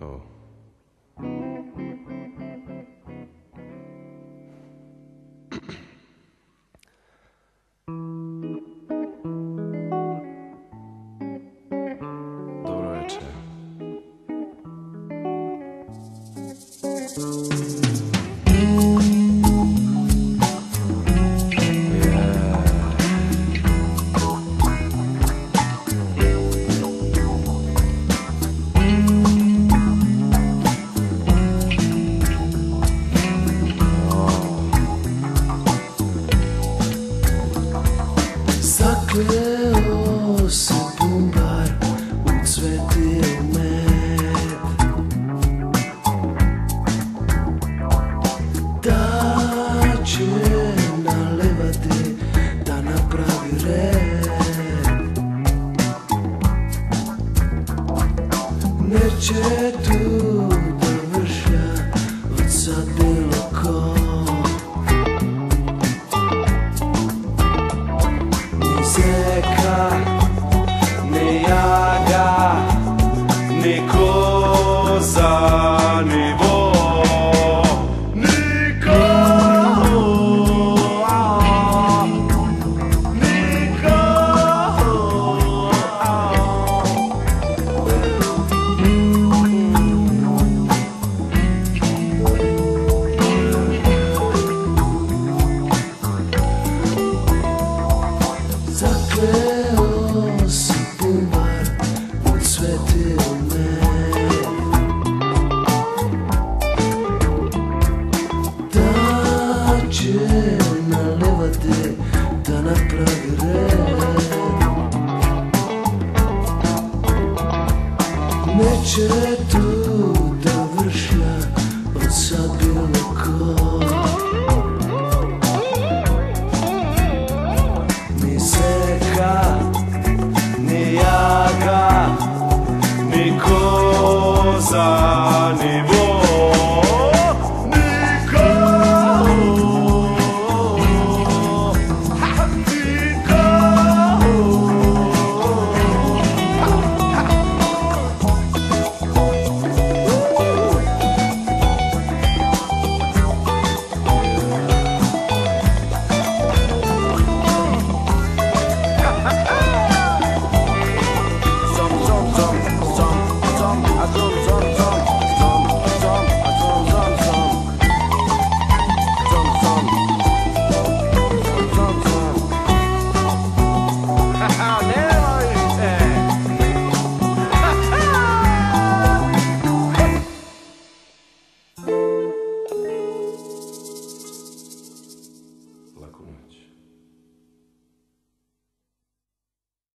어. 노래할 때 Because će na levade da napravi red Neće tu da vršlja od sad bilo ko Ni zeka, ni jaga, ni koza, ni vo